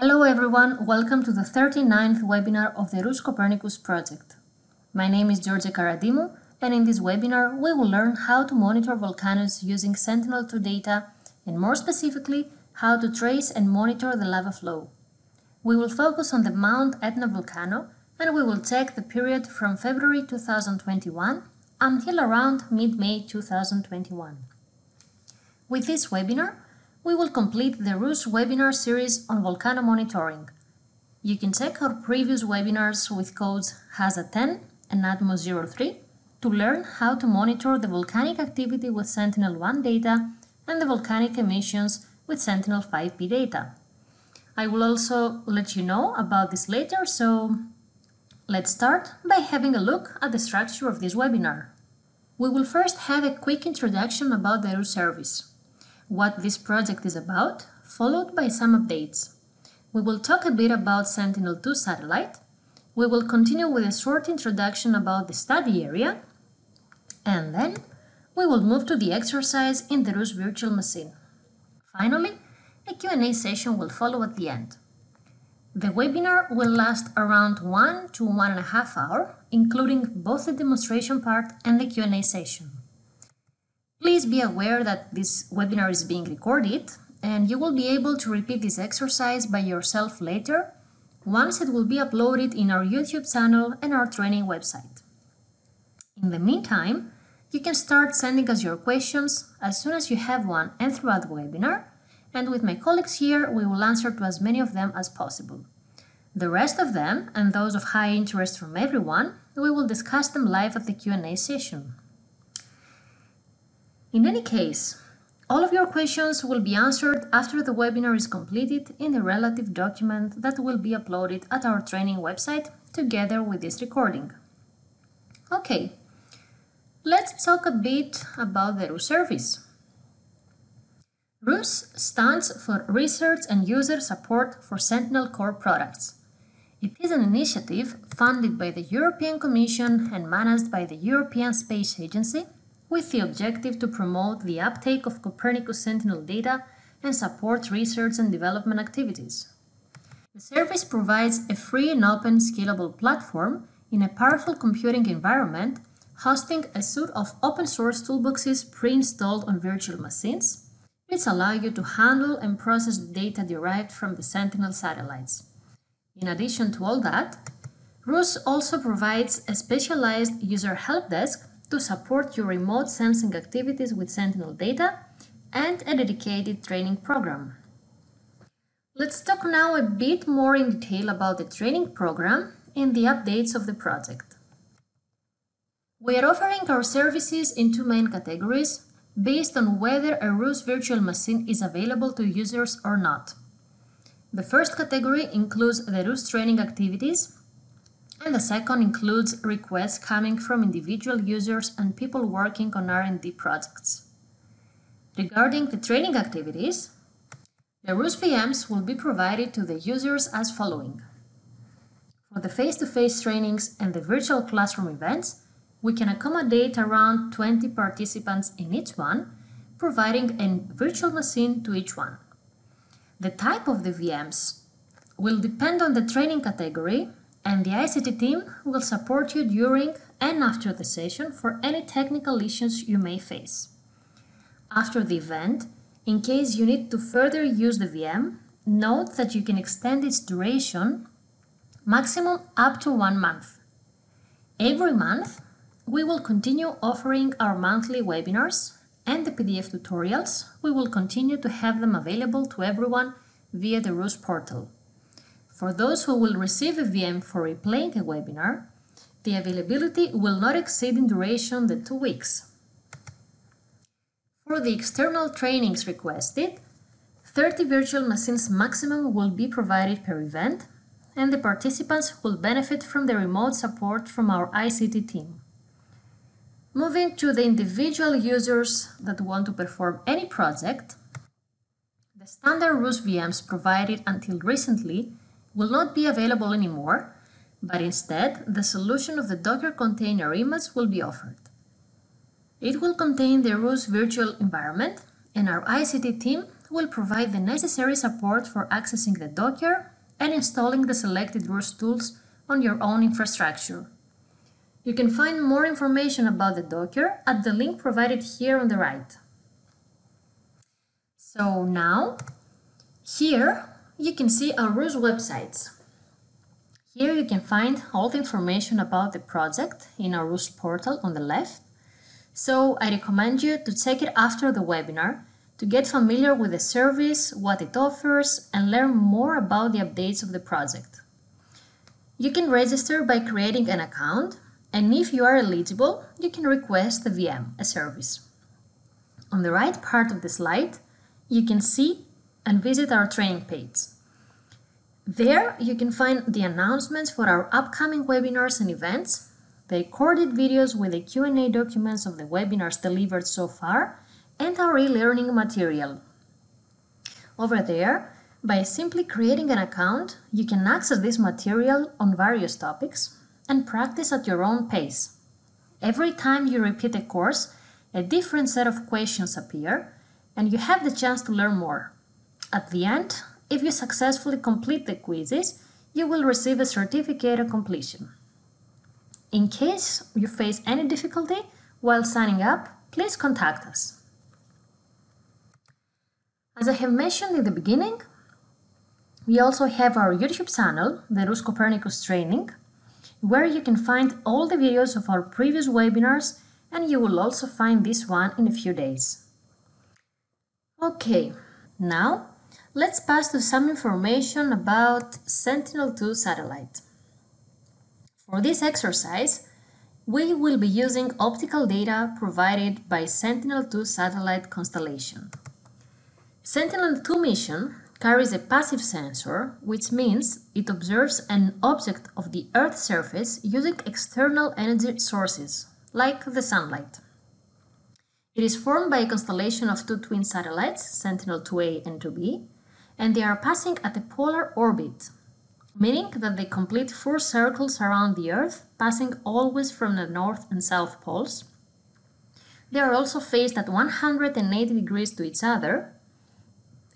Hello everyone, welcome to the 39th webinar of the Rus Copernicus project. My name is Georgia Karadimou and in this webinar we will learn how to monitor volcanoes using Sentinel-2 data and more specifically how to trace and monitor the lava flow. We will focus on the Mount Etna volcano and we will check the period from February 2021 until around mid-May 2021. With this webinar, we will complete the Rus webinar series on volcano monitoring. You can check our previous webinars with codes HAZA10 and Atmos03 to learn how to monitor the volcanic activity with Sentinel-1 data and the volcanic emissions with Sentinel-5P data. I will also let you know about this later, so let's start by having a look at the structure of this webinar. We will first have a quick introduction about the Rus service what this project is about, followed by some updates. We will talk a bit about Sentinel-2 satellite, we will continue with a short introduction about the study area, and then we will move to the exercise in the Rus virtual machine. Finally, a Q&A session will follow at the end. The webinar will last around one to one and a half hour, including both the demonstration part and the Q&A session. Please be aware that this webinar is being recorded and you will be able to repeat this exercise by yourself later once it will be uploaded in our YouTube channel and our training website. In the meantime, you can start sending us your questions as soon as you have one and throughout the webinar, and with my colleagues here, we will answer to as many of them as possible. The rest of them, and those of high interest from everyone, we will discuss them live at the Q&A session. In any case, all of your questions will be answered after the webinar is completed in the relative document that will be uploaded at our training website together with this recording. Okay, let's talk a bit about the RUS service. RUS stands for Research and User Support for Sentinel Core Products. It is an initiative funded by the European Commission and managed by the European Space Agency with the objective to promote the uptake of Copernicus Sentinel data and support research and development activities. The service provides a free and open scalable platform in a powerful computing environment hosting a suite of open source toolboxes pre-installed on virtual machines, which allow you to handle and process the data derived from the Sentinel satellites. In addition to all that, RUS also provides a specialized user help desk to support your remote sensing activities with Sentinel data and a dedicated training program. Let's talk now a bit more in detail about the training program and the updates of the project. We are offering our services in two main categories based on whether a RUS virtual machine is available to users or not. The first category includes the RUS training activities and the second includes requests coming from individual users and people working on R&D projects. Regarding the training activities, the RUS VMs will be provided to the users as following. For the face-to-face -face trainings and the virtual classroom events, we can accommodate around 20 participants in each one, providing a virtual machine to each one. The type of the VMs will depend on the training category and the ICT team will support you during and after the session for any technical issues you may face. After the event, in case you need to further use the VM, note that you can extend its duration maximum up to one month. Every month, we will continue offering our monthly webinars and the PDF tutorials. We will continue to have them available to everyone via the RUS portal. For those who will receive a VM for replaying a webinar, the availability will not exceed in duration the two weeks. For the external trainings requested, 30 virtual machines maximum will be provided per event, and the participants will benefit from the remote support from our ICT team. Moving to the individual users that want to perform any project, the standard RUS VMs provided until recently will not be available anymore, but instead the solution of the Docker container image will be offered. It will contain the RUS virtual environment and our ICT team will provide the necessary support for accessing the Docker and installing the selected RUS tools on your own infrastructure. You can find more information about the Docker at the link provided here on the right. So now, here you can see our RUS websites. Here you can find all the information about the project in our RUS portal on the left. So I recommend you to check it after the webinar to get familiar with the service, what it offers, and learn more about the updates of the project. You can register by creating an account, and if you are eligible, you can request the VM, a service. On the right part of the slide, you can see and visit our training page. There you can find the announcements for our upcoming webinars and events, the recorded videos with the Q&A documents of the webinars delivered so far, and our e-learning material. Over there, by simply creating an account, you can access this material on various topics and practice at your own pace. Every time you repeat a course, a different set of questions appear, and you have the chance to learn more. At the end, if you successfully complete the quizzes, you will receive a certificate of completion. In case you face any difficulty while signing up, please contact us. As I have mentioned in the beginning, we also have our YouTube channel, the RUS Copernicus Training, where you can find all the videos of our previous webinars and you will also find this one in a few days. Okay, now Let's pass to some information about Sentinel-2 satellite. For this exercise, we will be using optical data provided by Sentinel-2 satellite constellation. Sentinel-2 mission carries a passive sensor, which means it observes an object of the Earth's surface using external energy sources, like the sunlight. It is formed by a constellation of two twin satellites, Sentinel-2A and 2B, and they are passing at a polar orbit, meaning that they complete four circles around the Earth, passing always from the north and south poles. They are also phased at 180 degrees to each other,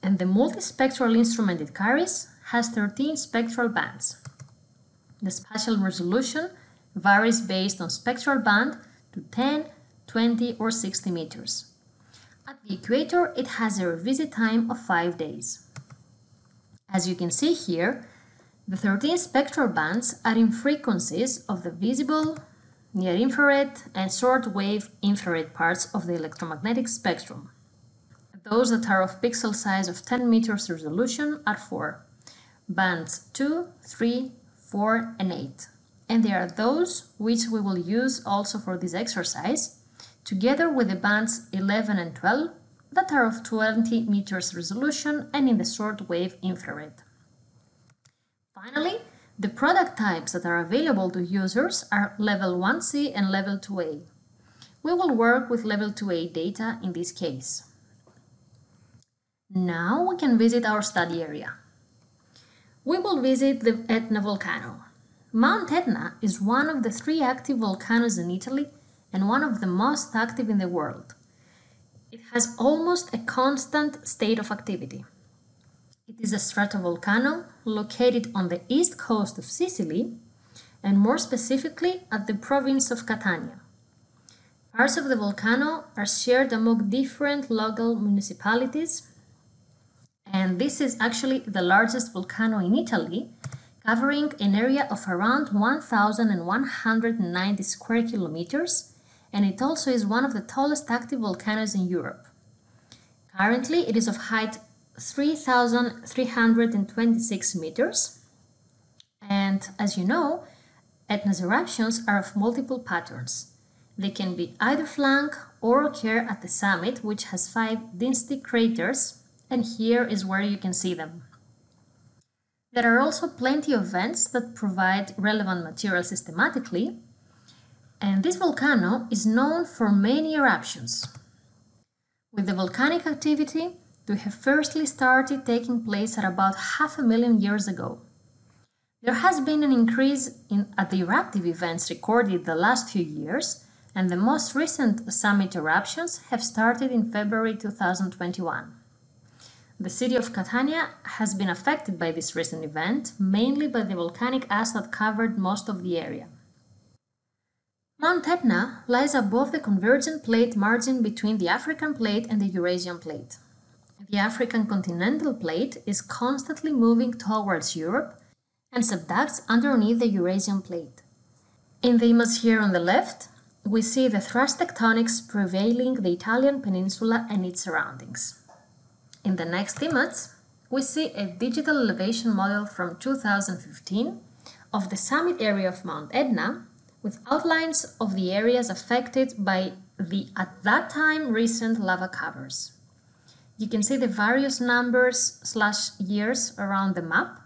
and the multispectral instrument it carries has 13 spectral bands. The spatial resolution varies based on spectral band to 10, 20 or 60 meters. At the equator, it has a revisit time of 5 days. As you can see here, the 13 spectral bands are in frequencies of the visible, near-infrared and short-wave infrared parts of the electromagnetic spectrum. Those that are of pixel size of 10 meters resolution are four, bands 2, 3, 4 and 8. And they are those which we will use also for this exercise, together with the bands 11 and 12 that are of 20 meters resolution and in the short wave infrared. Finally, the product types that are available to users are level 1C and level 2A. We will work with level 2A data in this case. Now we can visit our study area. We will visit the Etna volcano. Mount Etna is one of the three active volcanoes in Italy and one of the most active in the world. It has almost a constant state of activity. It is a stratovolcano located on the east coast of Sicily and more specifically at the province of Catania. Parts of the volcano are shared among different local municipalities and this is actually the largest volcano in Italy covering an area of around 1,190 square kilometers and it also is one of the tallest active volcanoes in Europe. Currently, it is of height 3,326 meters, and as you know, Etna's eruptions are of multiple patterns. They can be either flank or occur at the summit, which has five density craters, and here is where you can see them. There are also plenty of vents that provide relevant material systematically, and this volcano is known for many eruptions. With the volcanic activity to have firstly started taking place at about half a million years ago. There has been an increase in, at the eruptive events recorded the last few years, and the most recent summit eruptions have started in February 2021. The city of Catania has been affected by this recent event, mainly by the volcanic ash that covered most of the area. Mount Etna lies above the convergent plate margin between the African plate and the Eurasian plate. The African continental plate is constantly moving towards Europe and subducts underneath the Eurasian plate. In the image here on the left, we see the thrust tectonics prevailing the Italian peninsula and its surroundings. In the next image, we see a digital elevation model from 2015 of the summit area of Mount Etna with outlines of the areas affected by the at that time recent lava covers. You can see the various numbers slash years around the map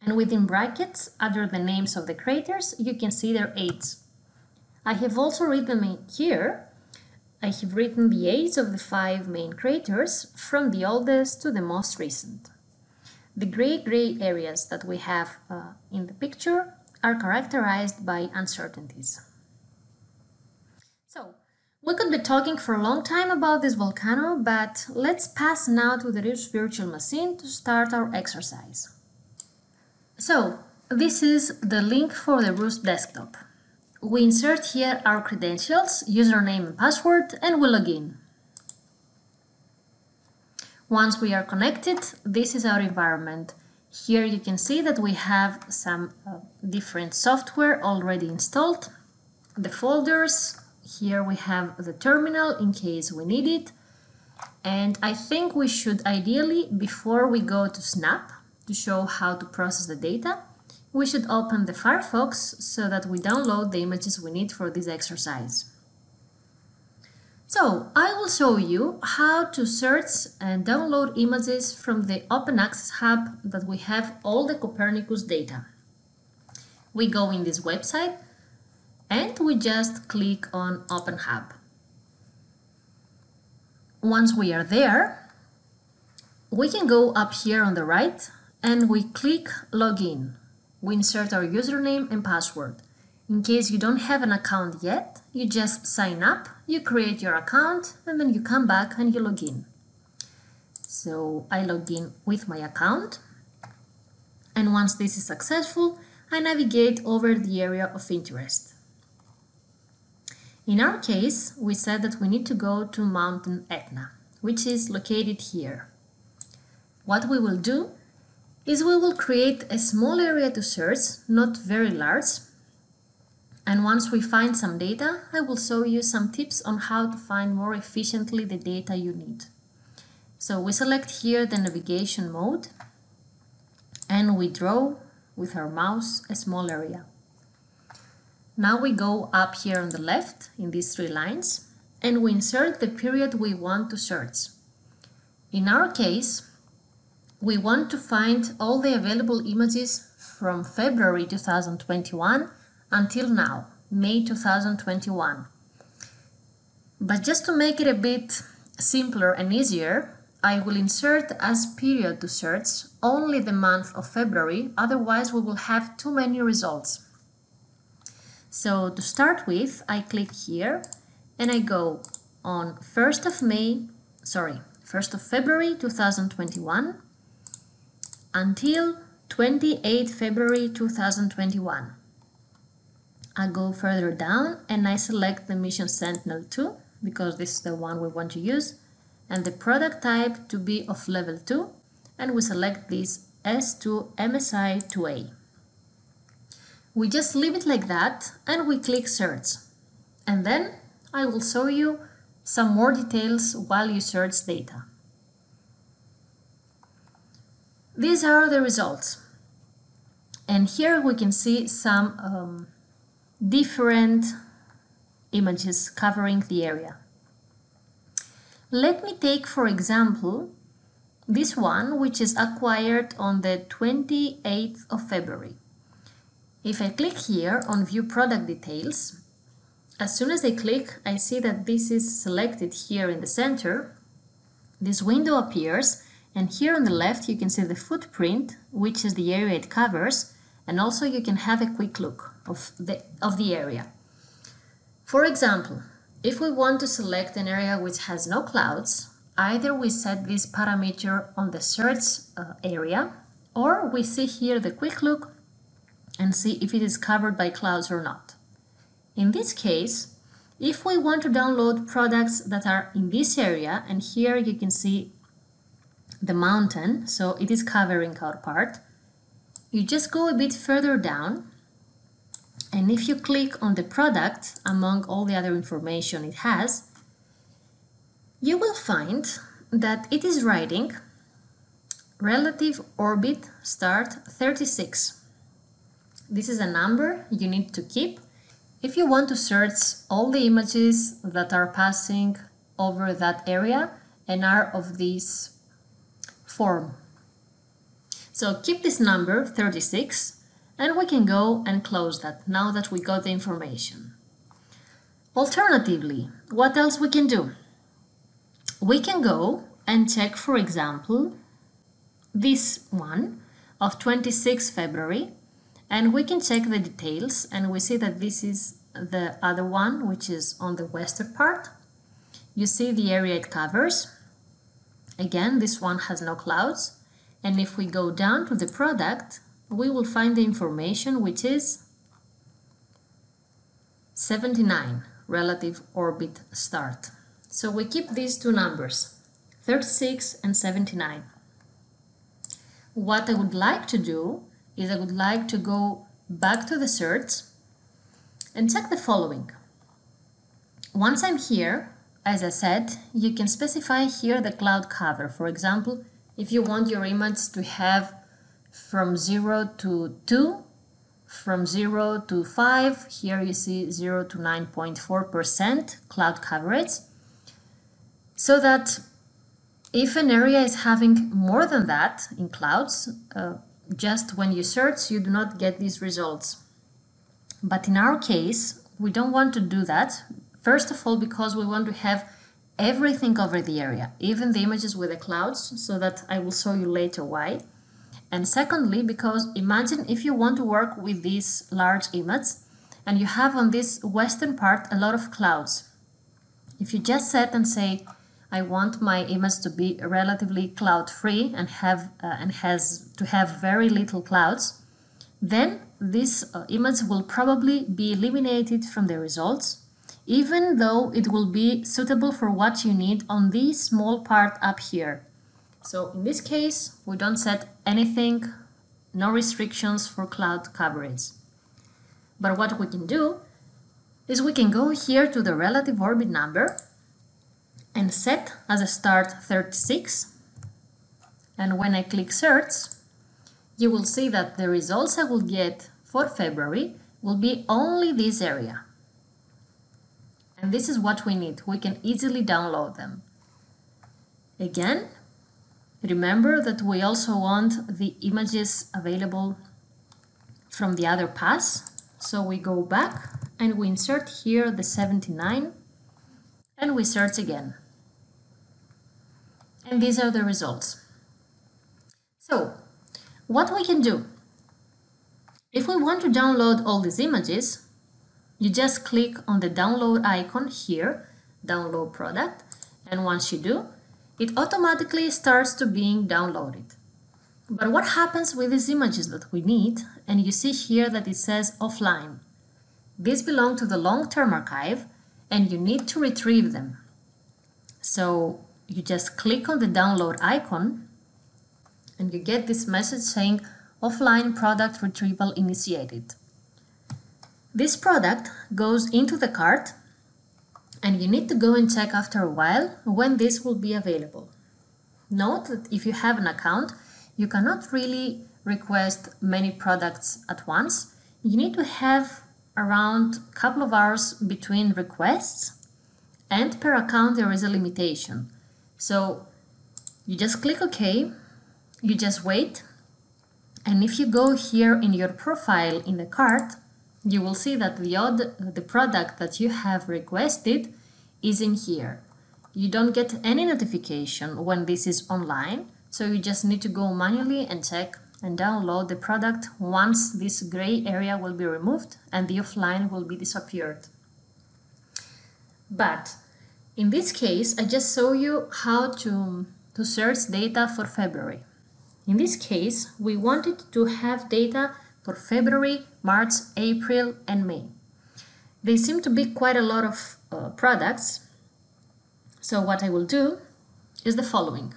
and within brackets under the names of the craters you can see their age. I have also written here I have written the age of the five main craters from the oldest to the most recent. The gray-gray areas that we have uh, in the picture are characterized by uncertainties. So, we could be talking for a long time about this volcano, but let's pass now to the RUS virtual machine to start our exercise. So, this is the link for the RUS desktop. We insert here our credentials, username and password, and we log in. Once we are connected, this is our environment. Here you can see that we have some uh, different software already installed. The folders, here we have the terminal in case we need it. And I think we should ideally, before we go to Snap, to show how to process the data, we should open the Firefox so that we download the images we need for this exercise. So, I will show you how to search and download images from the Open Access Hub that we have all the Copernicus data. We go in this website and we just click on Open Hub. Once we are there, we can go up here on the right and we click Login we insert our username and password. In case you don't have an account yet, you just sign up, you create your account, and then you come back and you log in. So I log in with my account, and once this is successful, I navigate over the area of interest. In our case, we said that we need to go to Mountain Etna, which is located here. What we will do is we will create a small area to search, not very large. And once we find some data, I will show you some tips on how to find more efficiently the data you need. So we select here the navigation mode and we draw with our mouse a small area. Now we go up here on the left in these three lines and we insert the period we want to search. In our case, we want to find all the available images from February 2021 until now, May 2021. But just to make it a bit simpler and easier, I will insert as period to search only the month of February, otherwise we will have too many results. So to start with, I click here and I go on 1st of May, sorry, 1st of February 2021 until 28 February 2021. I go further down and I select the mission Sentinel-2 because this is the one we want to use and the product type to be of level 2 and we select this S2 MSI 2A. We just leave it like that and we click search and then I will show you some more details while you search data. These are the results. And here we can see some um, different images covering the area. Let me take, for example, this one, which is acquired on the 28th of February. If I click here on View Product Details, as soon as I click, I see that this is selected here in the center. This window appears and here on the left, you can see the footprint, which is the area it covers, and also you can have a quick look of the, of the area. For example, if we want to select an area which has no clouds, either we set this parameter on the search uh, area or we see here the quick look and see if it is covered by clouds or not. In this case, if we want to download products that are in this area, and here you can see the mountain, so it is covering our part, you just go a bit further down and if you click on the product among all the other information it has, you will find that it is writing relative orbit start 36. This is a number you need to keep if you want to search all the images that are passing over that area and are of this form. So keep this number 36 and we can go and close that now that we got the information. Alternatively, what else we can do? We can go and check, for example, this one of 26 February and we can check the details and we see that this is the other one which is on the western part you see the area it covers again this one has no clouds and if we go down to the product we will find the information which is 79 relative orbit start so we keep these two numbers 36 and 79 what I would like to do is I would like to go back to the search and check the following. Once I'm here, as I said, you can specify here the cloud cover. For example, if you want your image to have from 0 to 2, from 0 to 5, here you see 0 to 9.4% cloud coverage, so that if an area is having more than that in clouds, uh, just when you search, you do not get these results. But in our case, we don't want to do that. First of all, because we want to have everything over the area, even the images with the clouds, so that I will show you later why. And secondly, because imagine if you want to work with this large image and you have on this western part a lot of clouds. If you just set and say, I want my image to be relatively cloud free and have uh, and has to have very little clouds, then this uh, image will probably be eliminated from the results, even though it will be suitable for what you need on this small part up here. So in this case, we don't set anything, no restrictions for cloud coverage. But what we can do is we can go here to the relative orbit number and set as a start 36 and when I click search you will see that the results I will get for February will be only this area. And this is what we need. We can easily download them. Again remember that we also want the images available from the other pass so we go back and we insert here the 79 and we search again. And these are the results. So, what we can do? If we want to download all these images, you just click on the download icon here, download product, and once you do, it automatically starts to being downloaded. But what happens with these images that we need, and you see here that it says offline. These belong to the long-term archive, and you need to retrieve them. So you just click on the download icon and you get this message saying offline product retrieval initiated. This product goes into the cart and you need to go and check after a while when this will be available. Note that if you have an account, you cannot really request many products at once. You need to have around a couple of hours between requests and per account there is a limitation. So you just click OK, you just wait and if you go here in your profile in the cart, you will see that the, odd, the product that you have requested is in here. You don't get any notification when this is online, so you just need to go manually and check and download the product once this gray area will be removed and the offline will be disappeared. But In this case, I just show you how to, to search data for February. In this case, we wanted to have data for February, March, April, and May. They seem to be quite a lot of uh, products. So what I will do is the following.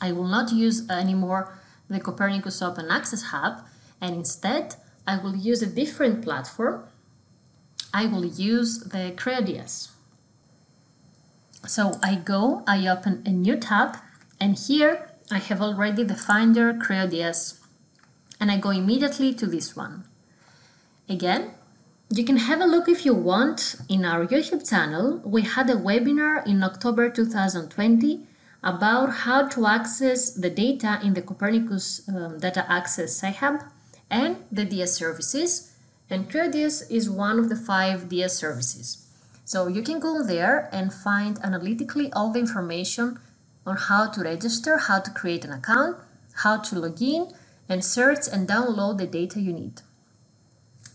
I will not use anymore the Copernicus Open Access Hub and instead I will use a different platform. I will use the CREODIAS. So I go, I open a new tab and here I have already the Finder CREODIAS and I go immediately to this one. Again, you can have a look if you want in our YouTube channel. We had a webinar in October 2020 about how to access the data in the Copernicus um, Data Access Sci-Hub and the DIAS services. And CREODIAS is one of the five DIAS services. So you can go there and find analytically all the information on how to register, how to create an account, how to log in, search and download the data you need.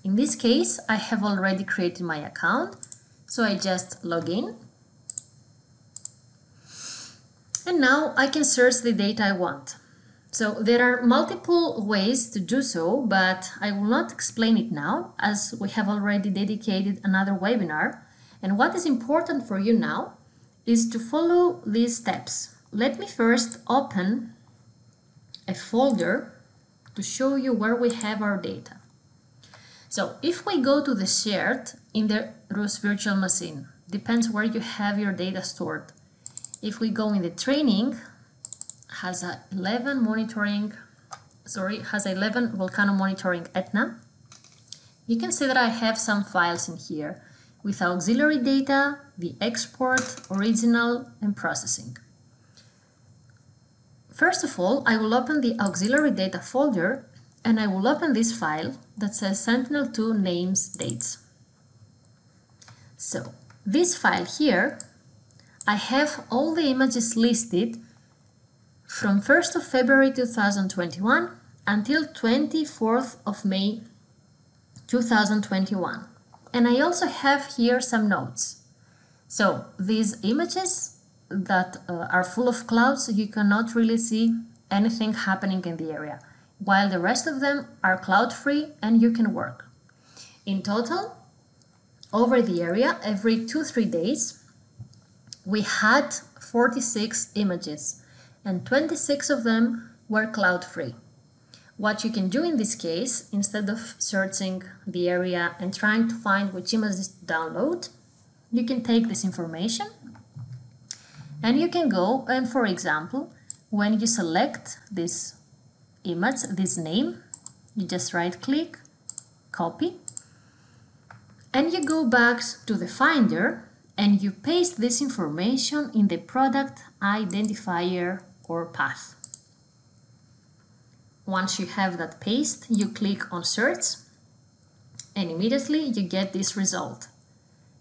In this case, I have already created my account, so I just log in. And now I can search the data I want. So there are multiple ways to do so, but I will not explain it now as we have already dedicated another webinar. And what is important for you now is to follow these steps. Let me first open a folder to show you where we have our data. So if we go to the shared in the RUS virtual machine, depends where you have your data stored. If we go in the training, HAZA11 monitoring, sorry, has 11 Volcano monitoring Etna. You can see that I have some files in here with auxiliary data, the export, original, and processing. First of all, I will open the auxiliary data folder and I will open this file that says Sentinel-2 names dates. So this file here, I have all the images listed from 1st of February 2021 until 24th of May 2021. And I also have here some notes. So these images that uh, are full of clouds, you cannot really see anything happening in the area, while the rest of them are cloud-free and you can work. In total, over the area, every two, three days, we had 46 images and 26 of them were cloud-free. What you can do in this case, instead of searching the area and trying to find which images to download, you can take this information and you can go and, for example, when you select this image, this name, you just right-click, copy, and you go back to the Finder and you paste this information in the product identifier or path. Once you have that paste, you click on search and immediately you get this result.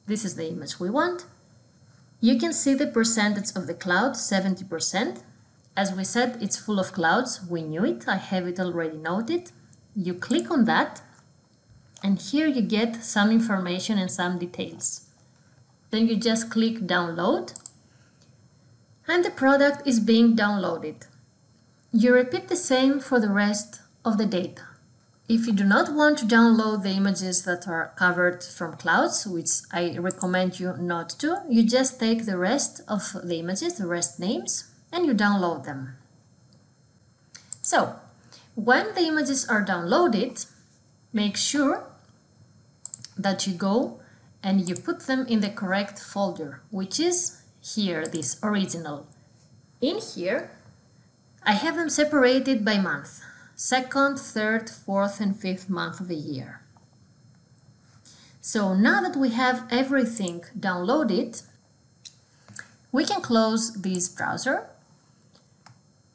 This is the image we want. You can see the percentage of the cloud, 70%. As we said, it's full of clouds. We knew it. I have it already noted. You click on that and here you get some information and some details. Then you just click download and the product is being downloaded. You repeat the same for the rest of the data. If you do not want to download the images that are covered from clouds, which I recommend you not to, you just take the rest of the images, the rest names, and you download them. So, when the images are downloaded, make sure that you go and you put them in the correct folder, which is here, this original. In here, I have them separated by month, second, third, fourth, and fifth month of the year. So now that we have everything downloaded, we can close this browser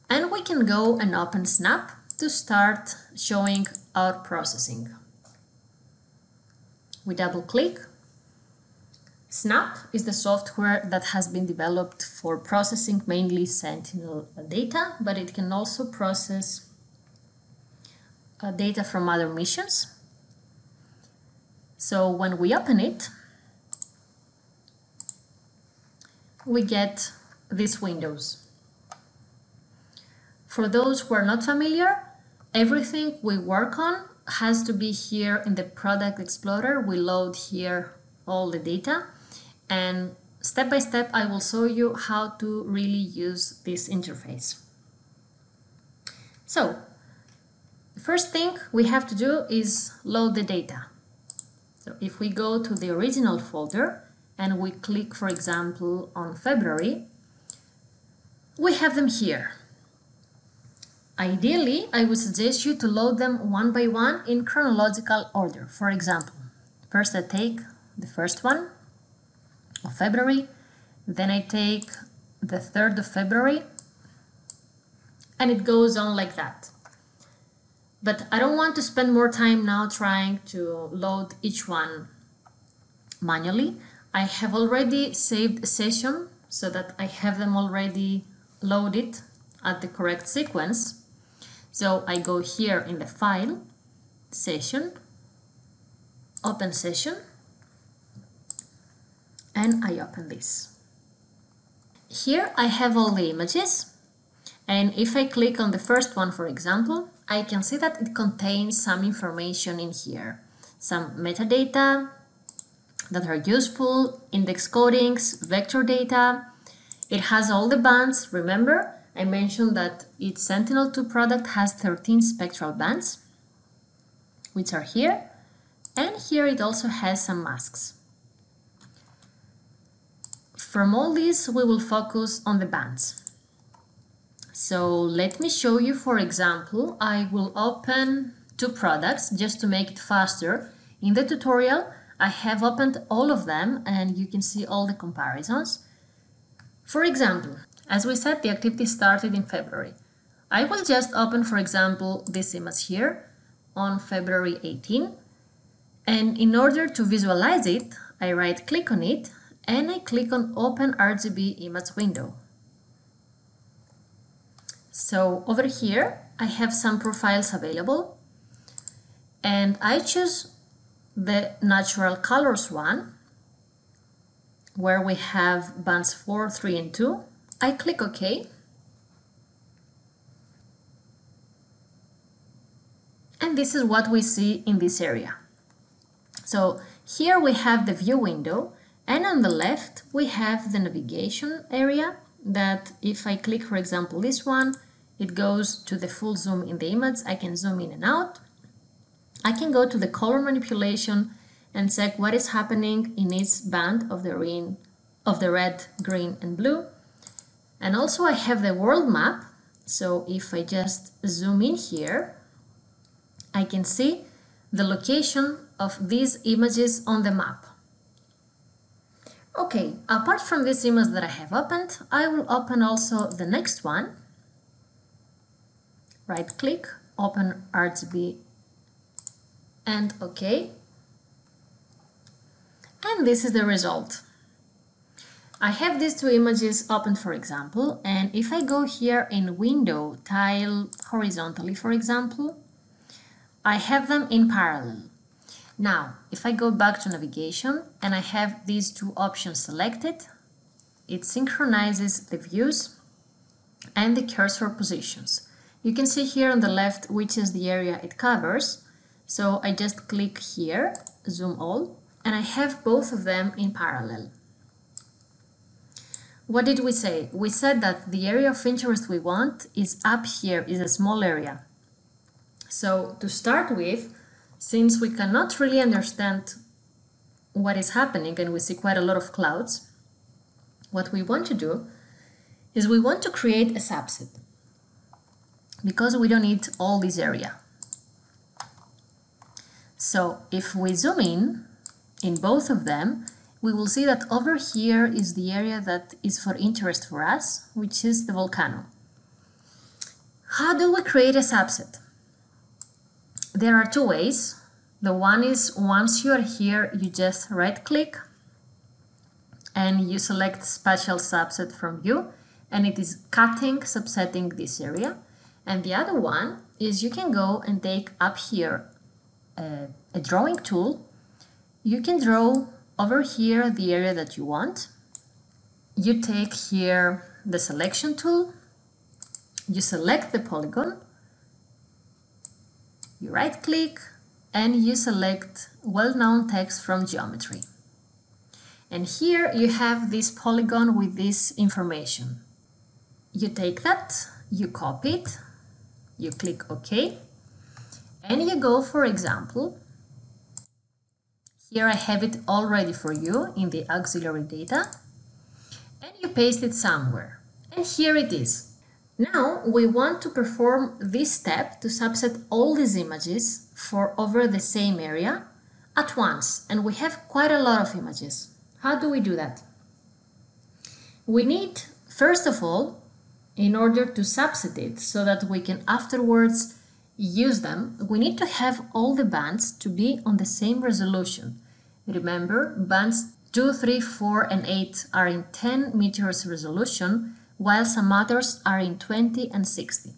and we can go and open Snap to start showing our processing. We double click Snap is the software that has been developed for processing mainly Sentinel data, but it can also process uh, data from other missions. So when we open it, we get these windows. For those who are not familiar, everything we work on has to be here in the Product Explorer. We load here all the data and step by step I will show you how to really use this interface. So, first thing we have to do is load the data. So if we go to the original folder and we click, for example, on February, we have them here. Ideally, I would suggest you to load them one by one in chronological order. For example, first I take the first one of February, then I take the 3rd of February, and it goes on like that. But I don't want to spend more time now trying to load each one manually. I have already saved a session so that I have them already loaded at the correct sequence. So I go here in the file, session, open session, and I open this. Here I have all the images and if I click on the first one for example I can see that it contains some information in here some metadata that are useful, index codings, vector data. It has all the bands, remember I mentioned that its Sentinel-2 product has 13 spectral bands which are here and here it also has some masks. From all these, we will focus on the bands. So let me show you, for example, I will open two products just to make it faster. In the tutorial, I have opened all of them and you can see all the comparisons. For example, as we said, the activity started in February. I will just open, for example, this image here on February 18. And in order to visualize it, I right click on it and I click on Open RGB Image window. So over here, I have some profiles available and I choose the natural colors one where we have bands 4, 3 and 2. I click OK and this is what we see in this area. So here we have the view window and on the left, we have the navigation area that if I click, for example, this one, it goes to the full zoom in the image. I can zoom in and out. I can go to the color manipulation and check what is happening in each band of the green, of the red, green and blue. And also I have the world map. So if I just zoom in here, I can see the location of these images on the map. Okay, apart from this image that I have opened, I will open also the next one. Right click, open RGB and OK. And this is the result. I have these two images open, for example, and if I go here in window, tile horizontally, for example, I have them in parallel. Now, if I go back to navigation and I have these two options selected, it synchronizes the views and the cursor positions. You can see here on the left which is the area it covers. So I just click here, zoom all, and I have both of them in parallel. What did we say? We said that the area of interest we want is up here, is a small area. So to start with, since we cannot really understand what is happening and we see quite a lot of clouds, what we want to do is we want to create a subset because we don't need all this area. So if we zoom in, in both of them, we will see that over here is the area that is for interest for us, which is the volcano. How do we create a subset? There are two ways. The one is once you are here, you just right click and you select spatial subset from view and it is cutting, subsetting this area. And the other one is you can go and take up here a, a drawing tool. You can draw over here the area that you want. you take here the selection tool, you select the polygon, you right click and you select well-known text from geometry. And here you have this polygon with this information. You take that, you copy it, you click OK, and you go, for example, here I have it already for you in the auxiliary data, and you paste it somewhere. And here it is. Now we want to perform this step to subset all these images for over the same area at once, and we have quite a lot of images. How do we do that? We need, first of all, in order to substitute it so that we can afterwards use them, we need to have all the bands to be on the same resolution. Remember, bands 2, 3, 4 and 8 are in 10 meters resolution, while some others are in 20 and 60.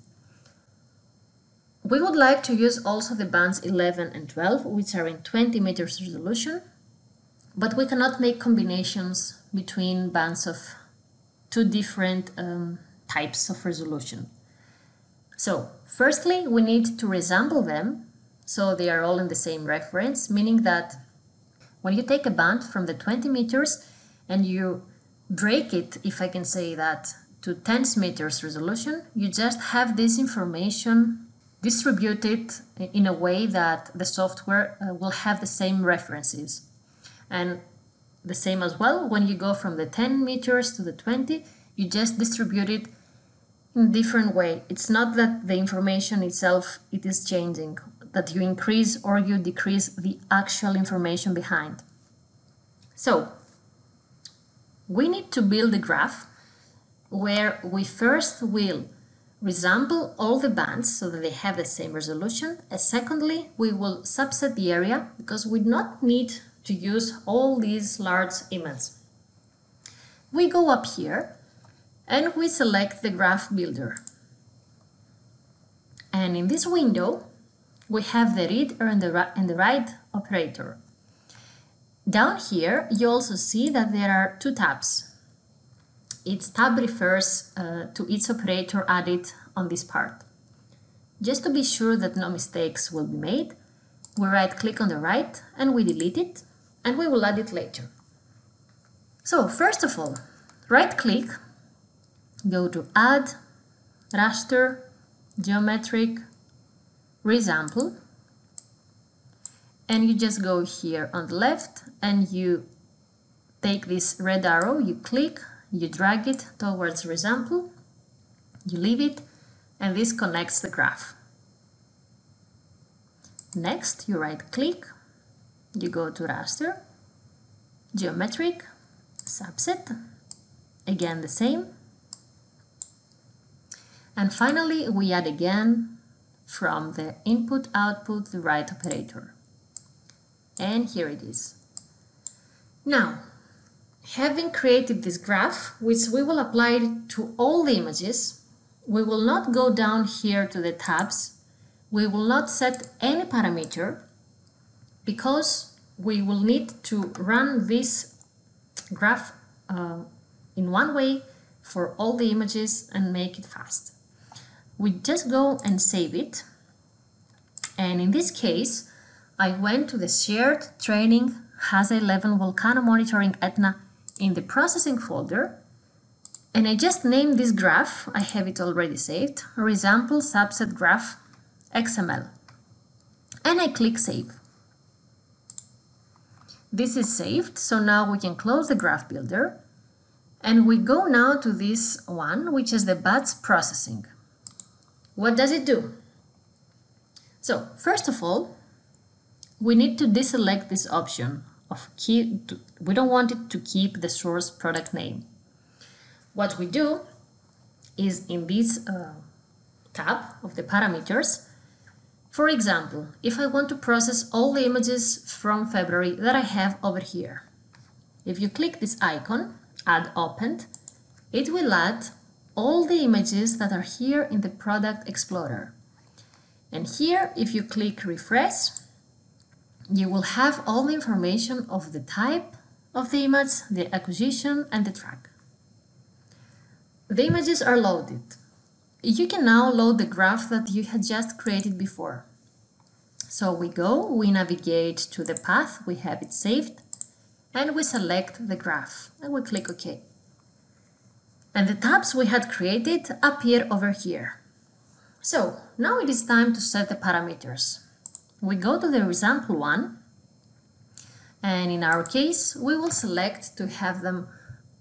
We would like to use also the bands 11 and 12, which are in 20 meters resolution, but we cannot make combinations between bands of two different um, types of resolution. So, firstly, we need to resample them so they are all in the same reference, meaning that when you take a band from the 20 meters and you break it, if I can say that, to 10 meters resolution, you just have this information distributed in a way that the software uh, will have the same references. And the same as well, when you go from the 10 meters to the 20, you just distribute it in different way. It's not that the information itself it is changing, that you increase or you decrease the actual information behind. So, we need to build a graph where we first will resample all the bands so that they have the same resolution. And secondly, we will subset the area because we do not need to use all these large images. We go up here and we select the graph builder. And in this window, we have the read and the, and the write operator. Down here, you also see that there are two tabs Each tab refers uh, to its operator added on this part. Just to be sure that no mistakes will be made, we right click on the write and we delete it and we will add it later. So first of all, right click, go to add, raster, geometric, resample and you just go here on the left and you take this red arrow, you click you drag it towards resample, you leave it, and this connects the graph. Next, you right click, you go to raster, geometric, subset, again the same. And finally, we add again from the input output the write operator. And here it is. Now, Having created this graph, which we will apply to all the images, we will not go down here to the tabs. We will not set any parameter because we will need to run this graph uh, in one way for all the images and make it fast. We just go and save it. And in this case, I went to the shared training HAZA 11 volcano monitoring Etna in the processing folder and I just named this graph, I have it already saved, resample subset graph XML. And I click save. This is saved, so now we can close the graph builder and we go now to this one, which is the batch processing. What does it do? So, first of all, we need to deselect this option of keep, we don't want it to keep the source product name. What we do is in this uh, tab of the parameters, for example, if I want to process all the images from February that I have over here, if you click this icon, add opened, it will add all the images that are here in the product explorer. And here, if you click refresh, you will have all the information of the type of the image, the acquisition and the track. the images are loaded. You can now load the graph that you had just created before. So we go, we navigate to the path, we have it saved, and we select the graph, and we click OK. And the tabs we had created appear over here. So now it is time to set the parameters. We go to the example one, and in our case, we will select to have them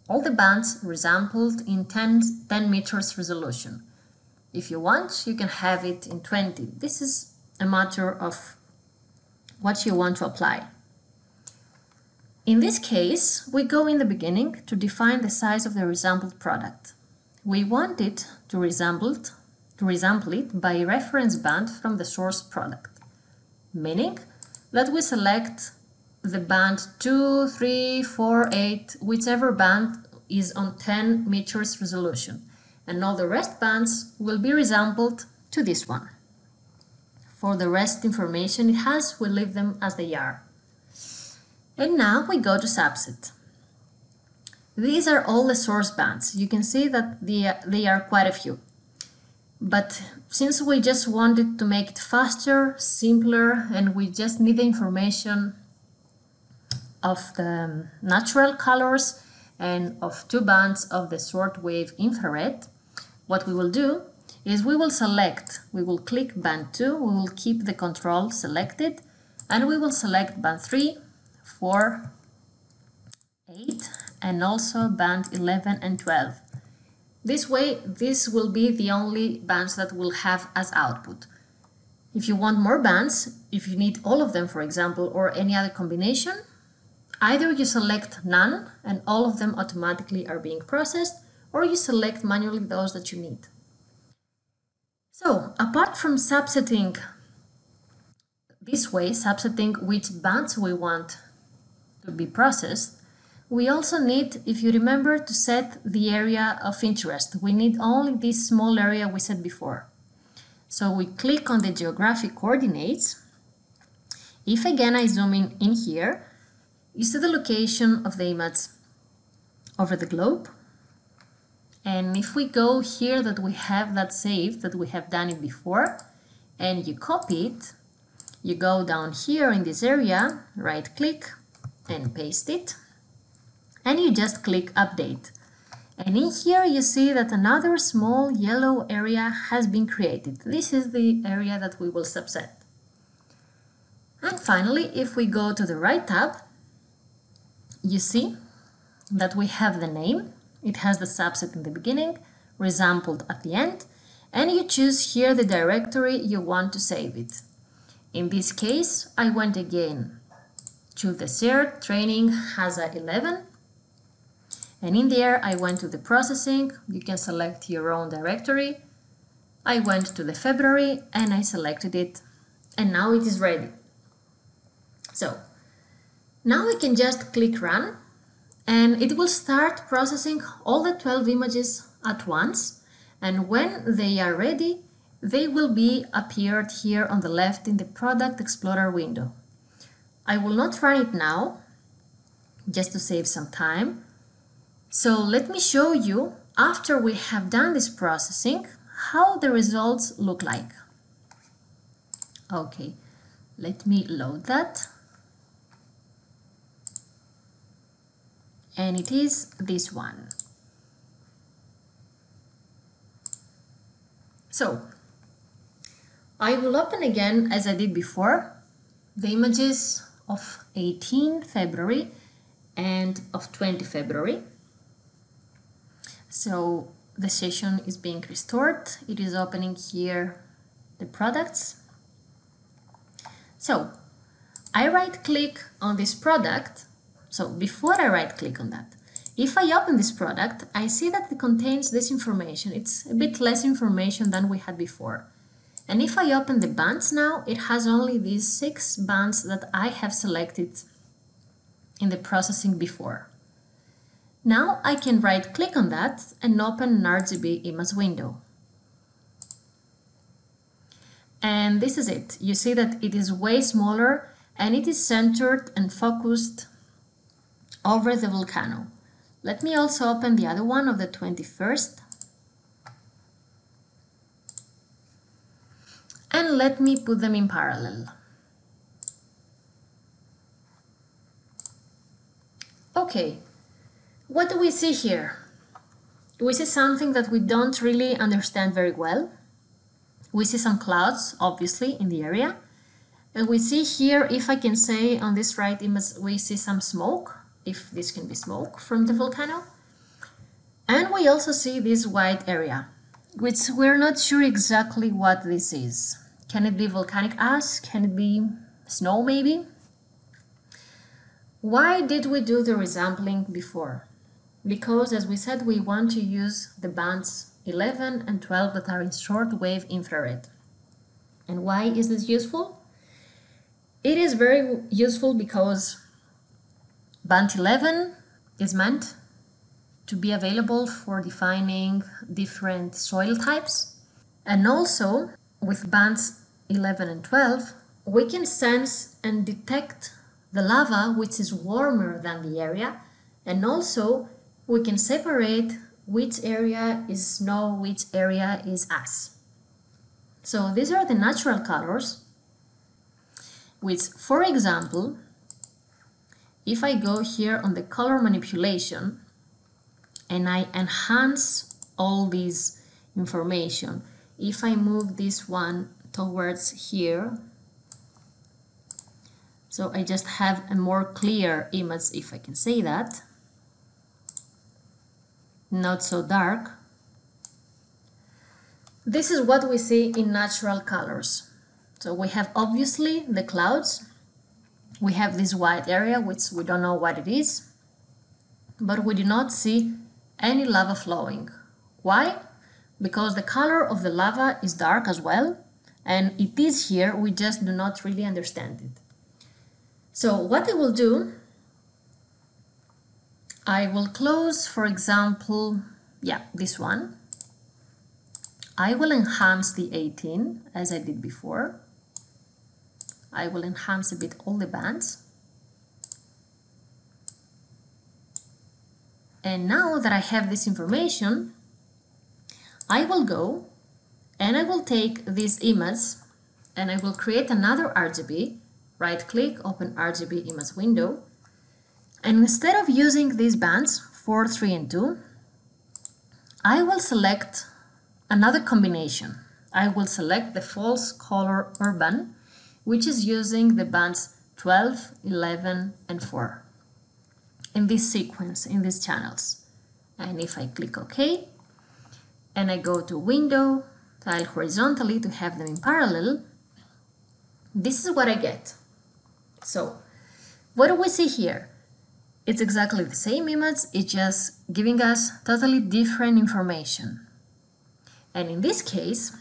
all the bands resampled in 10, 10 meters resolution. If you want, you can have it in 20. This is a matter of what you want to apply. In this case, we go in the beginning to define the size of the resampled product. We want it to resemble it, to resample it by reference band from the source product, meaning that we select the band 2, 3, 4, 8, whichever band is on 10 meters resolution, and all the rest bands will be resampled to this one. For the rest information it has, we leave them as they are. And now we go to subset. These are all the source bands. You can see that they, they are quite a few. But since we just wanted to make it faster, simpler, and we just need the information of the natural colors and of two bands of the short wave infrared, what we will do is we will select, we will click band 2, we will keep the control selected, and we will select band 3, 4, 8, and also band 11 and 12. This way, this will be the only bands that will have as output. If you want more bands, if you need all of them, for example, or any other combination, either you select none and all of them automatically are being processed, or you select manually those that you need. So apart from subsetting this way, subsetting which bands we want to be processed, we also need, if you remember, to set the area of interest. We need only this small area we said before. So we click on the geographic coordinates. If again I zoom in, in here, you see the location of the image over the globe. And if we go here that we have that saved, that we have done it before, and you copy it, you go down here in this area, right click and paste it, and you just click update. And in here you see that another small yellow area has been created. This is the area that we will subset. And finally, if we go to the write tab, you see that we have the name it has the subset in the beginning, resampled at the end, and you choose here the directory you want to save it. In this case, I went again to the SER training HAZA 11, and in there I went to the processing, you can select your own directory. I went to the February and I selected it, and now it is ready. So, now I can just click run. And it will start processing all the 12 images at once. And when they are ready they will be appeared here on the left in the product explorer window I will not run it now just to save some time. So let me show you after we have done this processing how the results look like. Okay let me load that. And it is this one. So I will open again as I did before the images of 18 February and of 20 February. So the session is being restored. It is opening here the products. So I right click on this product so before I right click on that, if I open this product, I see that it contains this information. It's a bit less information than we had before. And if I open the bands now, it has only these six bands that I have selected in the processing before. Now I can right click on that and open an RGB image window. And this is it. You see that it is way smaller and it is centered and focused over the volcano. Let me also open the other one of the 21st. And let me put them in parallel. Okay, what do we see here? We see something that we don't really understand very well. We see some clouds, obviously, in the area. And we see here, if I can say on this right image, we see some smoke, if this can be smoke from the volcano. And we also see this white area, which we're not sure exactly what this is. Can it be volcanic ash? Can it be snow maybe? Why did we do the resampling before? Because as we said, we want to use the bands 11 and 12 that are in shortwave infrared. And why is this useful? It is very useful because band 11 is meant to be available for defining different soil types. And also with bands 11 and 12, we can sense and detect the lava which is warmer than the area and also we can separate which area is snow, which area is ice. So these are the natural colors which for example if I go here on the color manipulation and I enhance all this information if I move this one towards here so I just have a more clear image, if I can say that. Not so dark. This is what we see in natural colors. So we have obviously the clouds. We have this white area, which we don't know what it is. But we do not see any lava flowing. Why? Because the color of the lava is dark as well. And it is here, we just do not really understand it. So what I will do, I will close, for example, yeah, this one. I will enhance the 18 as I did before. I will enhance a bit all the bands. And now that I have this information, I will go and I will take this image and I will create another RGB right click, open RGB image window. And instead of using these bands 4, 3 and 2, I will select another combination. I will select the false color urban, which is using the bands 12, 11 and 4 in this sequence, in these channels. And if I click OK, and I go to Window, Tile horizontally to have them in parallel, this is what I get. So what do we see here? It's exactly the same image, it's just giving us totally different information. And in this case,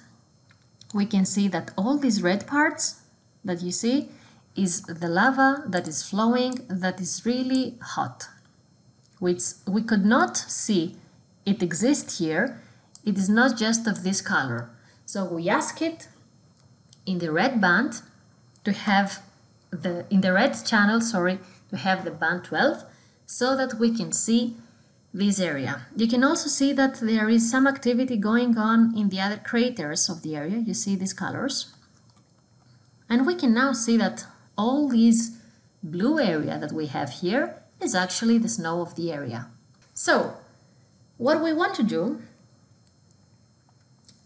we can see that all these red parts that you see is the lava that is flowing that is really hot, which we could not see it exists here. It is not just of this color. So we ask it in the red band to have the in the red channel, sorry, to have the band 12 so that we can see this area. You can also see that there is some activity going on in the other craters of the area. You see these colors. And we can now see that all this blue area that we have here is actually the snow of the area. So, what we want to do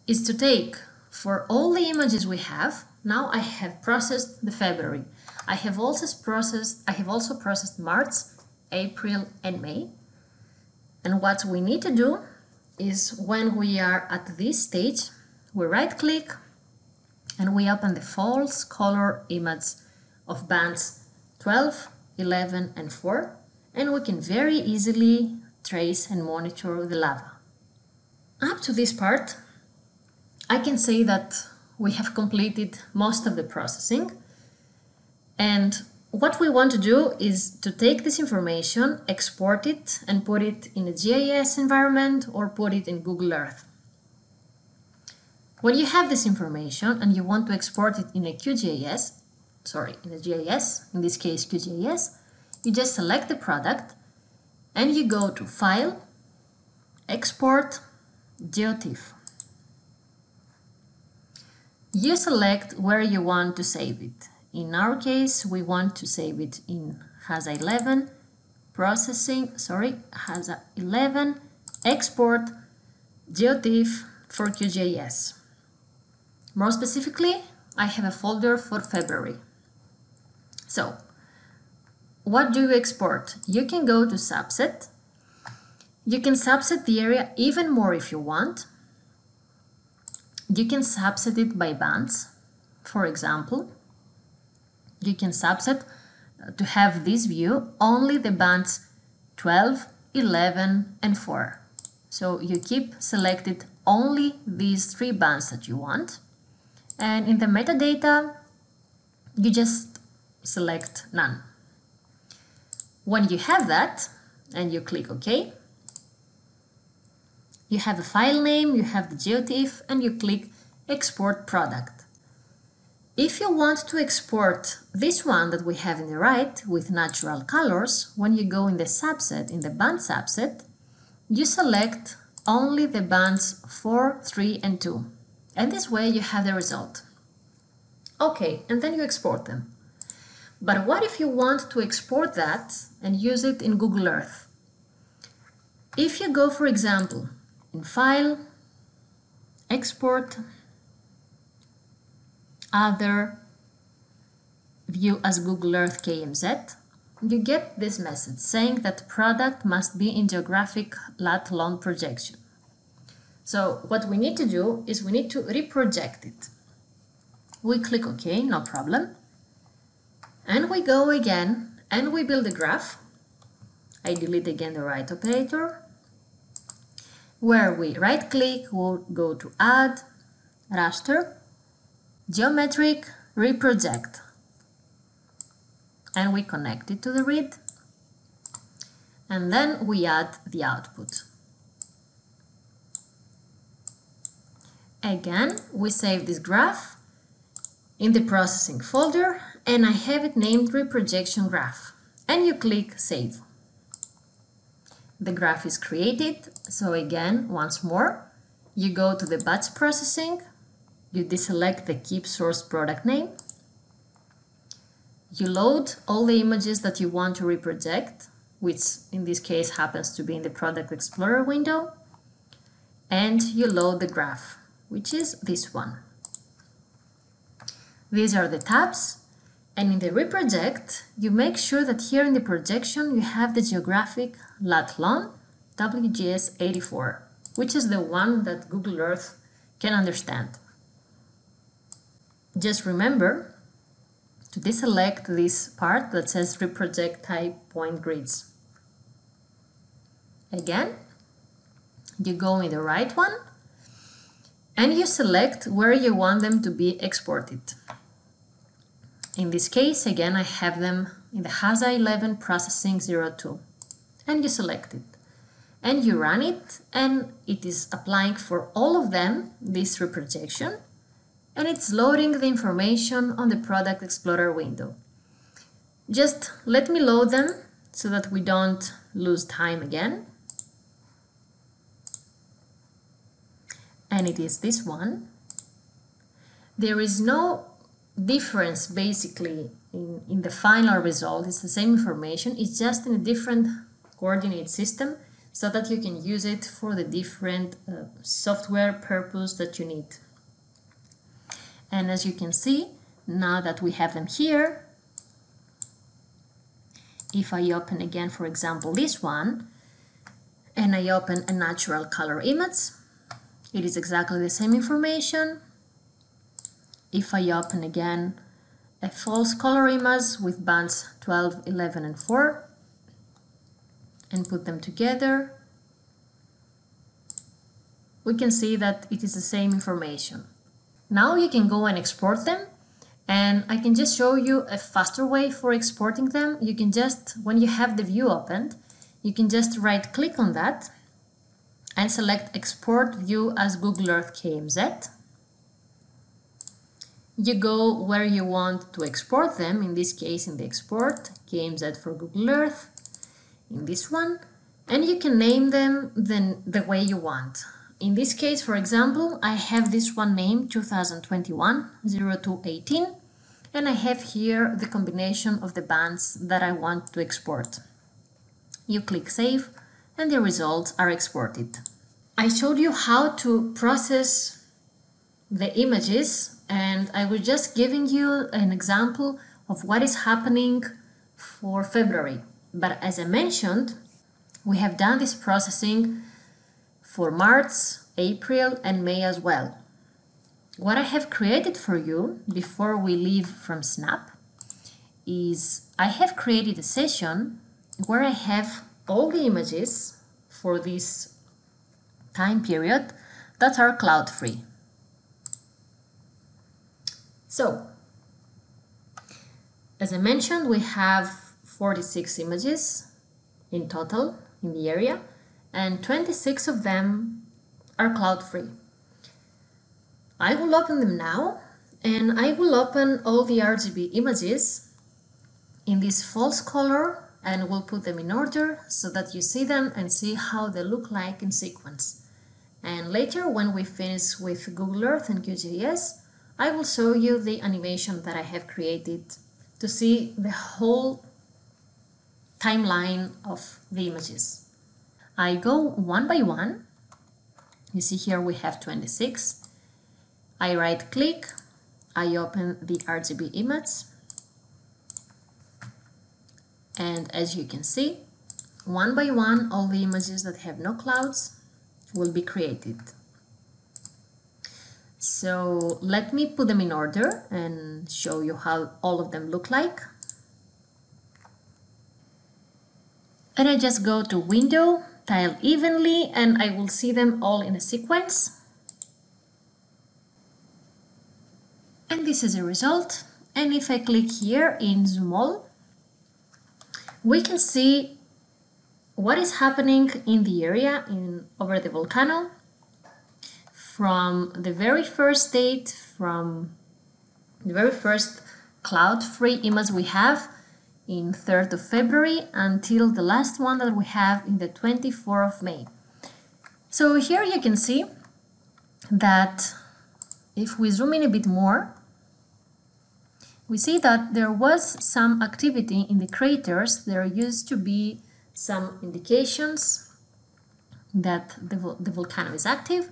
is to take for all the images we have, now I have processed the February. I have also processed I have also processed March, April and May. And what we need to do is when we are at this stage, we right click and we open the false color image of bands 12, 11 and 4 and we can very easily trace and monitor the lava. Up to this part, I can say that we have completed most of the processing and what we want to do is to take this information, export it, and put it in a GIS environment or put it in Google Earth. When you have this information and you want to export it in a QGIS, sorry, in a GIS, in this case QGIS, you just select the product and you go to File, Export, GeoTIFF. You select where you want to save it. In our case, we want to save it in HAZA 11, processing, sorry, HAZA 11, export, geotiff for QGIS. More specifically, I have a folder for February. So, what do you export? You can go to subset. You can subset the area even more if you want. You can subset it by bands, for example. You can subset uh, to have this view only the bands 12, 11 and 4. So you keep selected only these three bands that you want. And in the metadata, you just select none. When you have that and you click OK, you have a file name, you have the geotiff, and you click Export Product. If you want to export this one that we have in the right with natural colors, when you go in the subset, in the band subset, you select only the bands 4, 3 and 2. And this way you have the result. Okay, and then you export them. But what if you want to export that and use it in Google Earth? If you go, for example, in File, Export, Other, View as Google Earth KMZ, you get this message saying that product must be in geographic lat long projection. So what we need to do is we need to reproject it. We click OK, no problem. And we go again and we build a graph. I delete again the write operator where we right click, we'll go to add, raster, geometric, reproject. And we connect it to the read. And then we add the output. Again, we save this graph in the processing folder and I have it named reprojection graph. And you click save the graph is created. So again, once more, you go to the batch processing, you deselect the keep source product name, you load all the images that you want to reproject, which in this case happens to be in the Product Explorer window, and you load the graph, which is this one. These are the tabs, and in the reproject, you make sure that here in the projection you have the geographic lat long WGS84, which is the one that Google Earth can understand. Just remember to deselect this part that says reproject type point grids. Again, you go in the write one and you select where you want them to be exported. In this case, again, I have them in the HAZA 11 processing 02 and you select it and you run it and it is applying for all of them this reprojection and it's loading the information on the Product Explorer window. Just let me load them so that we don't lose time again. And it is this one. There is no difference basically in, in the final result. It's the same information, it's just in a different coordinate system so that you can use it for the different uh, software purpose that you need. And as you can see, now that we have them here, if I open again, for example, this one, and I open a natural color image, it is exactly the same information, if I open again a false color image with bands 12, 11 and 4 and put them together, we can see that it is the same information. Now you can go and export them and I can just show you a faster way for exporting them. You can just, when you have the view opened, you can just right click on that and select export view as Google Earth KMZ you go where you want to export them, in this case in the export, games KMZ for Google Earth, in this one, and you can name them the, the way you want. in this case, for example, I have this one named 2021 0218 and I have here the combination of the bands that I want to export. You click Save and the results are exported. I showed you how to process the images and I was just giving you an example of what is happening for February. But as I mentioned, we have done this processing for March, April and May as well. What I have created for you before we leave from Snap is I have created a session where I have all the images for this time period that are cloud free. So, as I mentioned, we have 46 images in total in the area and 26 of them are cloud free. I will open them now and I will open all the RGB images in this false color and we'll put them in order so that you see them and see how they look like in sequence. And later when we finish with Google Earth and QGIS, I will show you the animation that I have created to see the whole timeline of the images. I go one by one. You see here we have 26. I right click, I open the RGB image and as you can see, one by one, all the images that have no clouds will be created. So let me put them in order and show you how all of them look like. And I just go to Window, Tile Evenly, and I will see them all in a sequence. And this is a result. And if I click here in Zoom All, we can see what is happening in the area in over the volcano from the very first date, from the very first cloud-free image we have in 3rd of February until the last one that we have in the 24th of May. So here you can see that if we zoom in a bit more, we see that there was some activity in the craters. There used to be some indications that the, the volcano is active.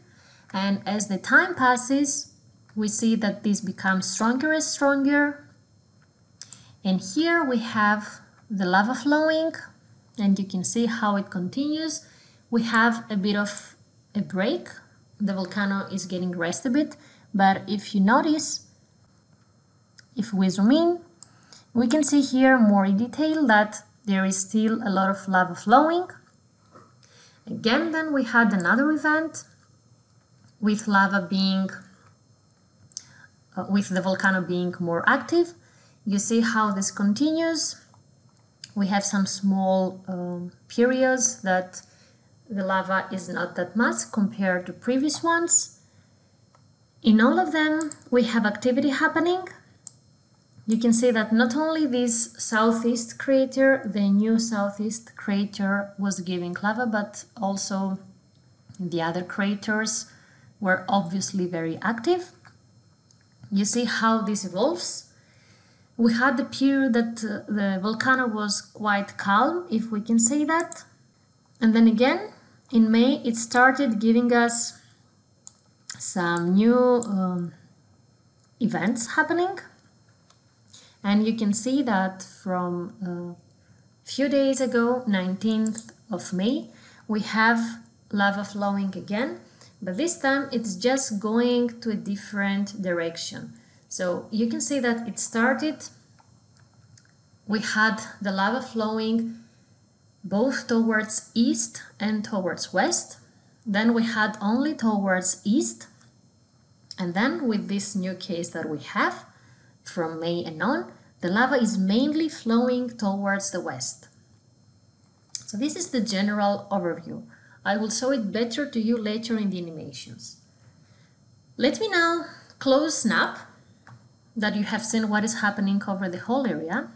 And as the time passes, we see that this becomes stronger and stronger. And here we have the lava flowing, and you can see how it continues. We have a bit of a break. The volcano is getting rest a bit, but if you notice, if we zoom in, we can see here more in detail that there is still a lot of lava flowing. Again, then we had another event with lava being, uh, with the volcano being more active. You see how this continues. We have some small um, periods that the lava is not that much compared to previous ones. In all of them, we have activity happening you can see that not only this southeast crater, the new southeast crater was giving lava, but also the other craters were obviously very active. You see how this evolves. We had the period that uh, the volcano was quite calm, if we can say that. And then again, in May, it started giving us some new um, events happening and you can see that from a few days ago, 19th of May, we have lava flowing again, but this time it's just going to a different direction. So you can see that it started, we had the lava flowing both towards east and towards west. Then we had only towards east. And then with this new case that we have, from May and on, the lava is mainly flowing towards the west. So this is the general overview. I will show it better to you later in the animations. Let me now close Snap, that you have seen what is happening over the whole area.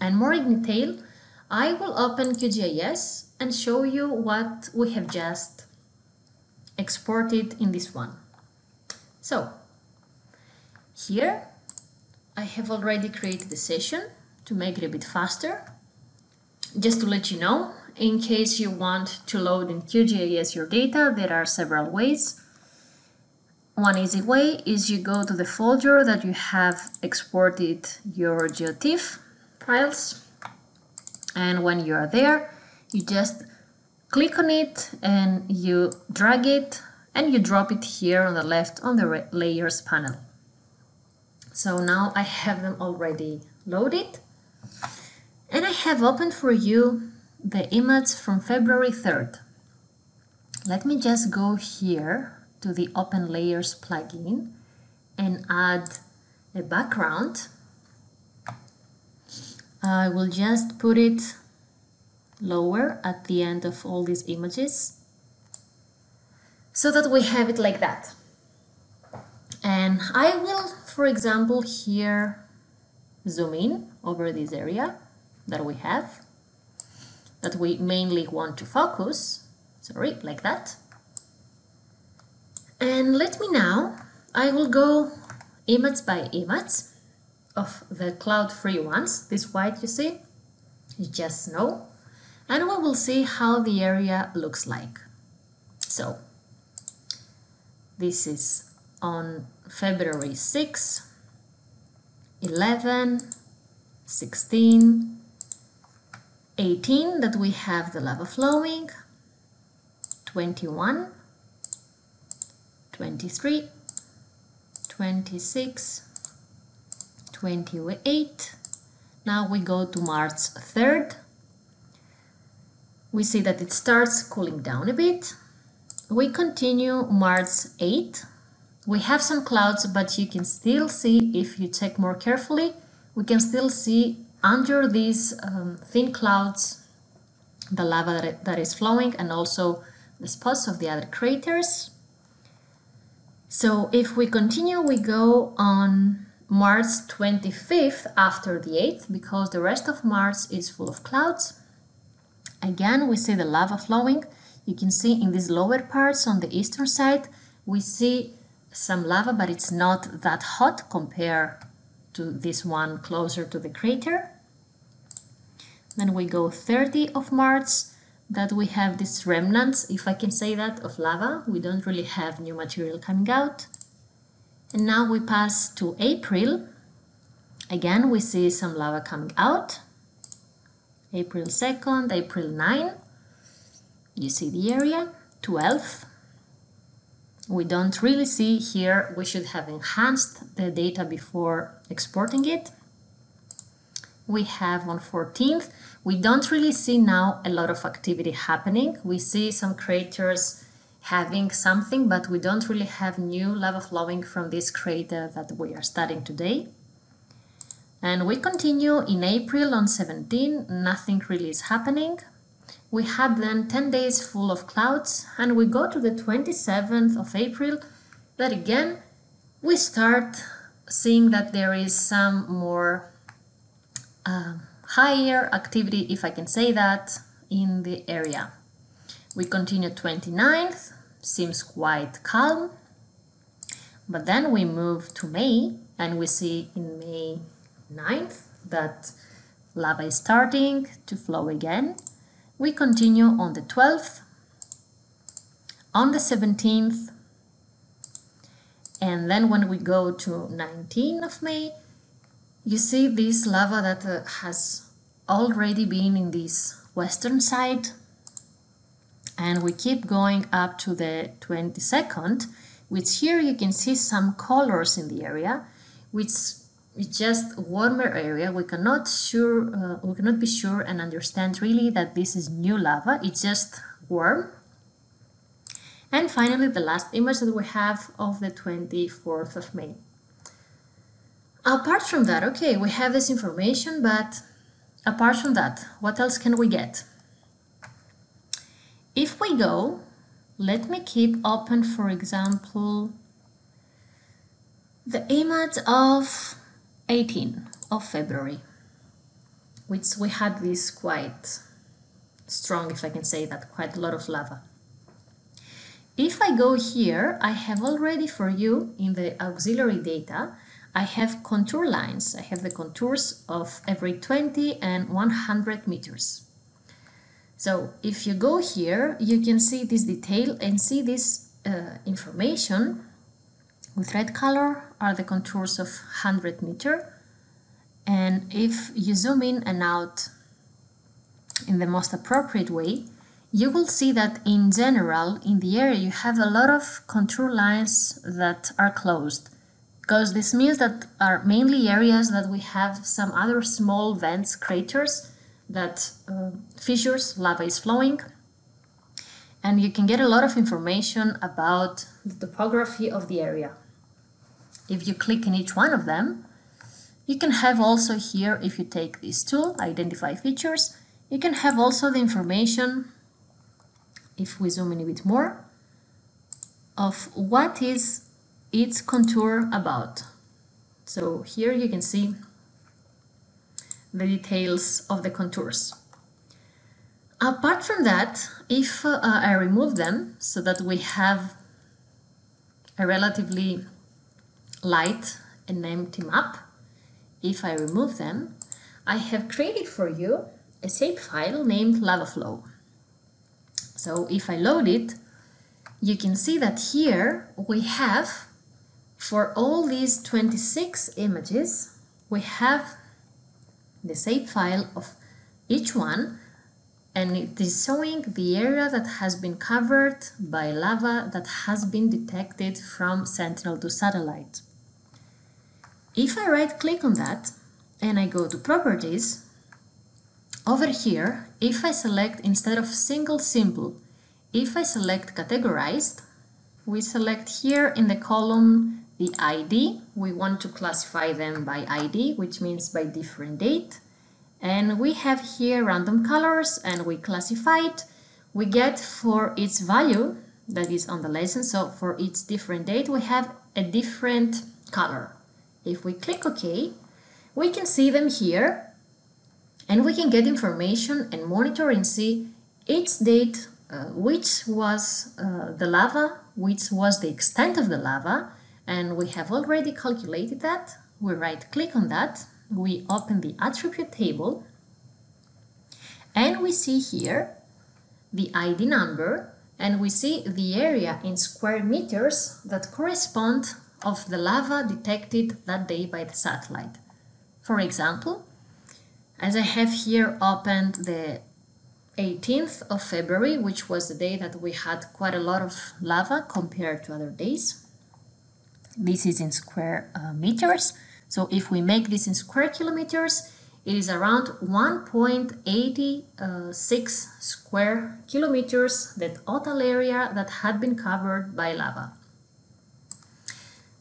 And more in detail, I will open QGIS and show you what we have just exported in this one. So here I have already created the session to make it a bit faster. Just to let you know, in case you want to load in QGIS your data, there are several ways. One easy way is you go to the folder that you have exported your GeoTIFF files and when you are there you just click on it and you drag it and you drop it here on the left on the layers panel. So now I have them already loaded and I have opened for you the image from February 3rd. Let me just go here to the Open Layers plugin and add a background. I will just put it lower at the end of all these images so that we have it like that. And I will, for example, here zoom in over this area that we have that we mainly want to focus, sorry, like that. And let me now, I will go image by image of the cloud-free ones. This white you see just snow. And we will see how the area looks like. So, this is on February 6, 11, 16, 18 that we have the lava flowing, 21, 23, 26, 28. Now we go to March 3rd. We see that it starts cooling down a bit. We continue March 8. We have some clouds, but you can still see, if you check more carefully, we can still see under these um, thin clouds the lava that is flowing and also the spots of the other craters. So if we continue, we go on March 25th after the 8th because the rest of March is full of clouds. Again, we see the lava flowing. You can see in these lower parts on the eastern side, we see some lava, but it's not that hot compared to this one closer to the crater. Then we go 30 of March, that we have these remnants, if I can say that, of lava. We don't really have new material coming out. And now we pass to April. Again, we see some lava coming out. April 2nd, April 9. You see the area. 12th. We don't really see here, we should have enhanced the data before exporting it. We have on 14th, we don't really see now a lot of activity happening. We see some craters having something, but we don't really have new lava flowing from this crater that we are studying today. And we continue in April on 17, nothing really is happening. We have then 10 days full of clouds and we go to the 27th of April that again we start seeing that there is some more uh, higher activity, if I can say that, in the area. We continue 29th, seems quite calm, but then we move to May and we see in May 9th that lava is starting to flow again. We continue on the 12th, on the 17th, and then when we go to 19th of May, you see this lava that uh, has already been in this western side and we keep going up to the 22nd which here you can see some colors in the area which is just warmer area. We cannot sure uh, we cannot be sure and understand really that this is new lava. It's just warm. And finally the last image that we have of the 24th of May. Apart from that, okay, we have this information, but apart from that, what else can we get? If we go, let me keep open, for example, the image of 18 of February, which we had this quite strong, if I can say that, quite a lot of lava. if I go here, I have already for you in the auxiliary data, I have contour lines. I have the contours of every 20 and 100 meters. So if you go here, you can see this detail and see this uh, information. With red color are the contours of 100 meter. And if you zoom in and out in the most appropriate way, you will see that in general, in the area, you have a lot of contour lines that are closed because this means that are mainly areas that we have some other small vents, craters, that uh, fissures, lava is flowing, and you can get a lot of information about the topography of the area. If you click in each one of them, you can have also here, if you take this tool, identify features, you can have also the information, if we zoom in a bit more, of what is its contour about. So here you can see the details of the contours. Apart from that, if uh, I remove them so that we have a relatively light and empty map, if I remove them, I have created for you a shape file named LavaFlow. So if I load it, you can see that here we have for all these 26 images, we have the shape file of each one and it is showing the area that has been covered by lava that has been detected from Sentinel-2 satellite. If I right click on that and I go to properties, over here, if I select instead of single symbol, if I select categorized, we select here in the column the ID. We want to classify them by ID, which means by different date. And we have here random colors and we classify it. We get for its value that is on the lesson. So for each different date, we have a different color. If we click OK, we can see them here and we can get information and monitor and see each date, uh, which was uh, the lava, which was the extent of the lava, and we have already calculated that. We right click on that, we open the attribute table and we see here the ID number and we see the area in square meters that correspond of the lava detected that day by the satellite. For example, as I have here opened the 18th of February, which was the day that we had quite a lot of lava compared to other days, this is in square uh, meters. So if we make this in square kilometers, it is around 1.86 square kilometers, that total area that had been covered by lava.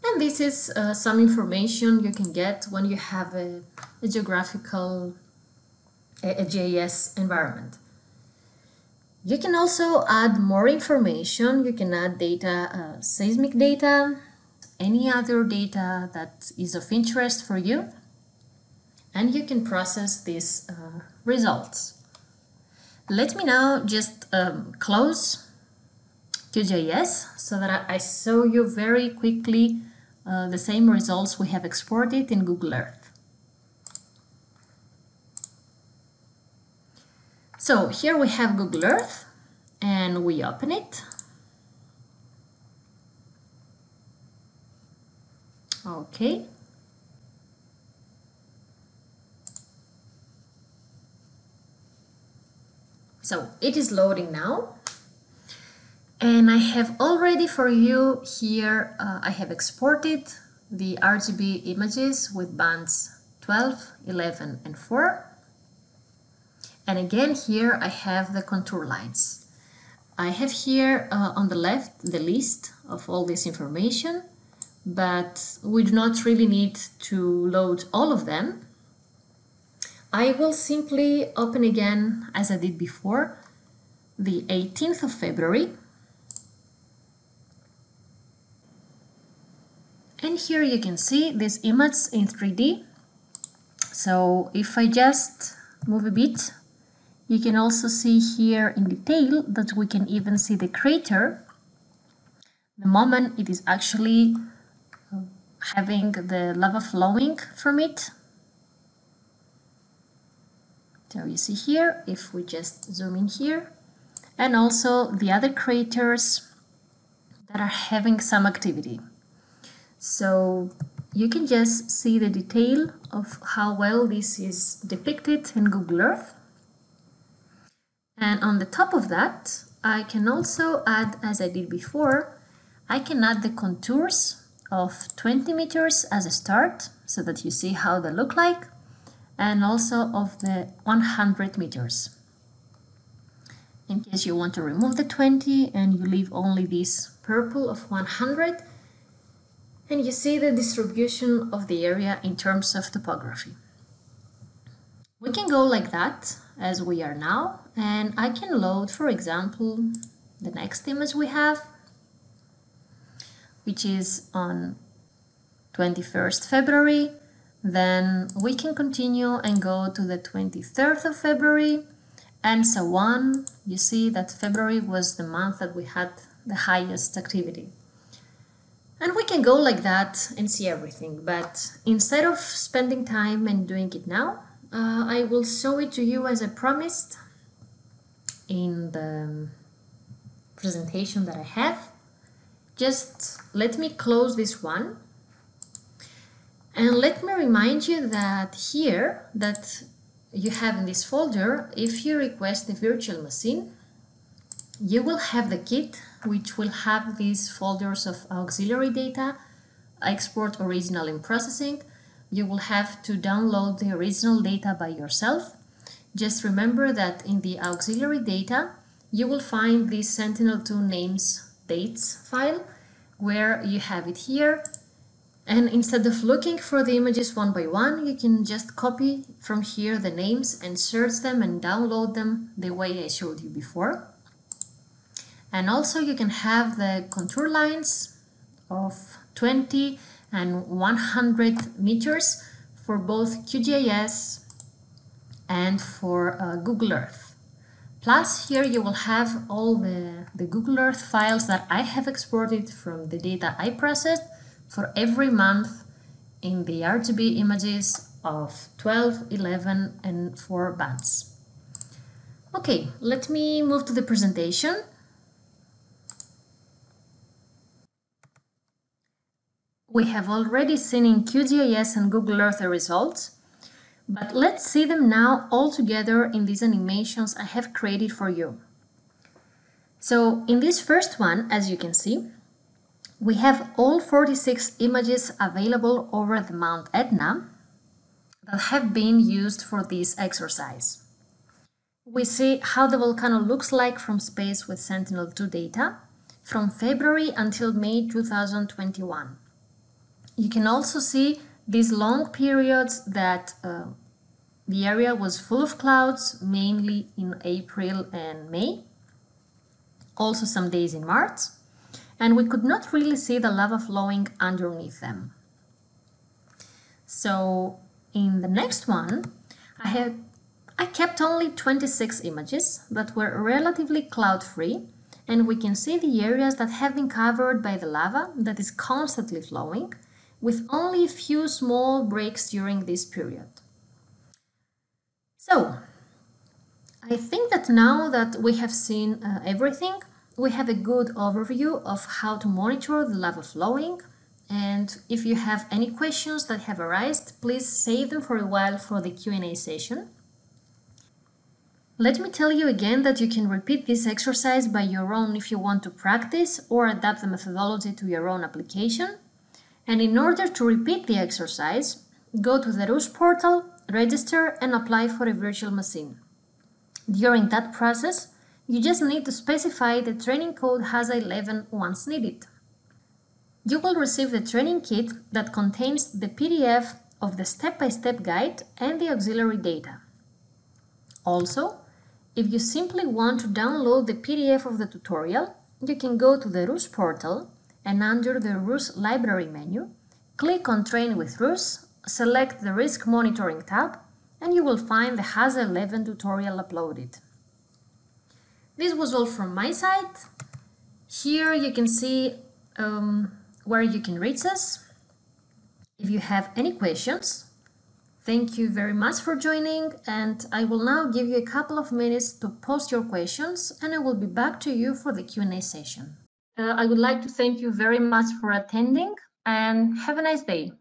And this is uh, some information you can get when you have a, a geographical, a, a GIS environment. You can also add more information. You can add data, uh, seismic data, any other data that is of interest for you and you can process these uh, results. Let me now just um, close QGIS so that I show you very quickly uh, the same results we have exported in Google Earth. So here we have Google Earth and we open it Okay. So it is loading now. And I have already for you here, uh, I have exported the RGB images with bands 12, 11 and 4. And again here I have the contour lines. I have here uh, on the left the list of all this information but we do not really need to load all of them. I will simply open again, as I did before, the 18th of February. And here you can see this image in 3D. So if I just move a bit, you can also see here in detail that we can even see the crater the moment it is actually having the lava flowing from it. So you see here, if we just zoom in here, and also the other craters that are having some activity. So you can just see the detail of how well this is depicted in Google Earth. And on the top of that, I can also add, as I did before, I can add the contours of 20 meters as a start so that you see how they look like and also of the 100 meters. In case you want to remove the 20 and you leave only this purple of 100 and you see the distribution of the area in terms of topography. We can go like that as we are now and I can load for example the next image we have which is on 21st February. Then we can continue and go to the 23rd of February and so on. You see that February was the month that we had the highest activity. And we can go like that and see everything, but instead of spending time and doing it now, uh, I will show it to you as I promised in the presentation that I have just let me close this one. And let me remind you that here that you have in this folder if you request the virtual machine you will have the kit which will have these folders of auxiliary data export original in processing. You will have to download the original data by yourself. Just remember that in the auxiliary data you will find these sentinel-2 names dates file where you have it here and instead of looking for the images one by one you can just copy from here the names and search them and download them the way I showed you before and also you can have the contour lines of 20 and 100 meters for both QGIS and for uh, Google Earth. Plus here you will have all the, the Google Earth files that I have exported from the data I processed for every month in the RGB images of 12, 11 and 4 bands. Okay, let me move to the presentation. We have already seen in QGIS and Google Earth the results, but let's see them now all together in these animations I have created for you. So in this first one, as you can see, we have all 46 images available over the Mount Etna that have been used for this exercise. We see how the volcano looks like from space with Sentinel-2 data from February until May 2021. You can also see these long periods that uh, the area was full of clouds, mainly in April and May, also some days in March, and we could not really see the lava flowing underneath them. So in the next one, I had I kept only 26 images that were relatively cloud-free and we can see the areas that have been covered by the lava that is constantly flowing with only a few small breaks during this period. So, I think that now that we have seen uh, everything, we have a good overview of how to monitor the lava flowing. And if you have any questions that have arisen, please save them for a while for the Q&A session. Let me tell you again that you can repeat this exercise by your own if you want to practice or adapt the methodology to your own application. And in order to repeat the exercise, go to the RUS portal, register and apply for a virtual machine. During that process, you just need to specify the training code HAZA11 once needed. You will receive the training kit that contains the PDF of the step-by-step -step guide and the auxiliary data. Also, if you simply want to download the PDF of the tutorial, you can go to the RUS portal and under the RUS library menu, click on Train with RUS, select the Risk Monitoring tab, and you will find the HAZA 11 tutorial uploaded. This was all from my side. Here you can see um, where you can reach us. If you have any questions, thank you very much for joining and I will now give you a couple of minutes to post your questions and I will be back to you for the Q&A session. Uh, I would like to thank you very much for attending and have a nice day.